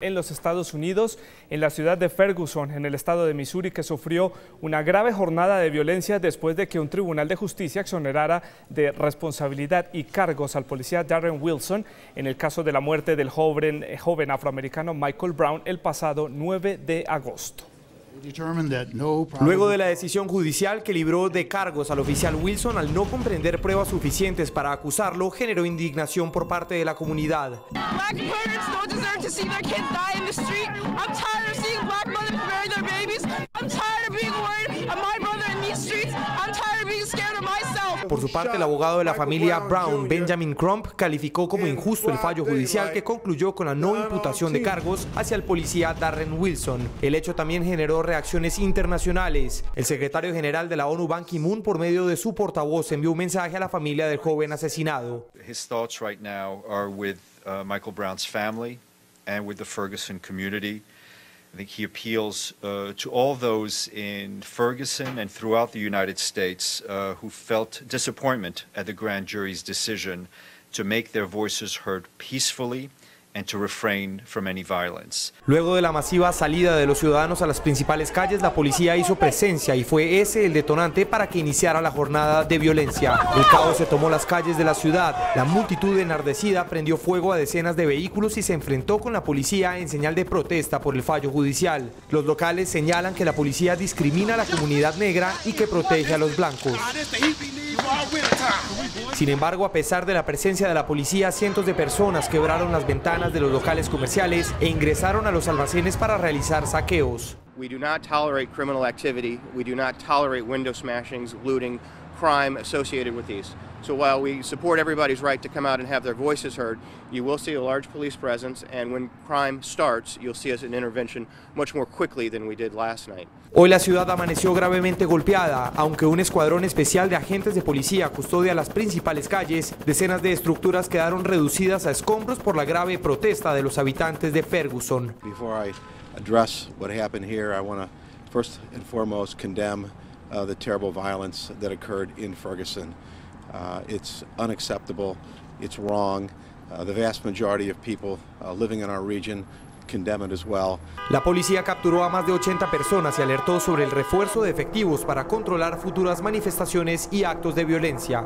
en los Estados Unidos, en la ciudad de Ferguson, en el estado de Missouri, que sufrió una grave jornada de violencia después de que un tribunal de justicia exonerara de responsabilidad y cargos al policía Darren Wilson en el caso de la muerte del joven, joven afroamericano Michael Brown el pasado 9 de agosto. Luego de la decisión judicial que libró de cargos al oficial Wilson al no comprender pruebas suficientes para acusarlo, generó indignación por parte de la comunidad. Por su parte, el abogado de la familia Brown, Benjamin Crump, calificó como injusto el fallo judicial que concluyó con la no imputación de cargos hacia el policía Darren Wilson. El hecho también generó reacciones internacionales. El secretario general de la ONU, Ban Ki-moon, por medio de su portavoz, envió un mensaje a la familia del joven asesinado. His thoughts right now are with uh, Michael Brown's family and with the Ferguson community. I think he appeals uh, to all those in Ferguson and throughout the United States uh, who felt disappointment at the grand jury's decision to make their voices heard peacefully Luego de la masiva salida de los ciudadanos a las principales calles, la policía hizo presencia y fue ese el detonante para que iniciara la jornada de violencia. El caos se tomó las calles de la ciudad. La multitud enardecida prendió fuego a decenas de vehículos y se enfrentó con la policía en señal de protesta por el fallo judicial. Los locales señalan que la policía discrimina a la comunidad negra y que protege a los blancos. Sin embargo, a pesar de la presencia de la policía, cientos de personas quebraron las ventanas de los locales comerciales e ingresaron a los almacenes para realizar saqueos. We do not tolerate criminal activity. We looting, crime associated with these. So while we support everybody's right to come out and have their voices heard, you will see a large police presence, and when crime starts, you'll see us an intervention much more quickly than we did last night. Hoy la ciudad amaneció gravemente golpeada, aunque un escuadrón especial de agentes de policía custodia las principales calles, decenas de estructuras quedaron reducidas a escombros por la grave protesta de los habitantes de Ferguson. Before I address what happened here, I want to first and foremost condemn uh, the terrible violence that occurred in Ferguson. Uh, it's unacceptable. It's wrong. Uh, the vast majority of people uh, living in our region condemn it as well. La policía capturó a más de 80 personas y alertó sobre el refuerzo de efectivos para controlar futuras manifestaciones y actos de violencia.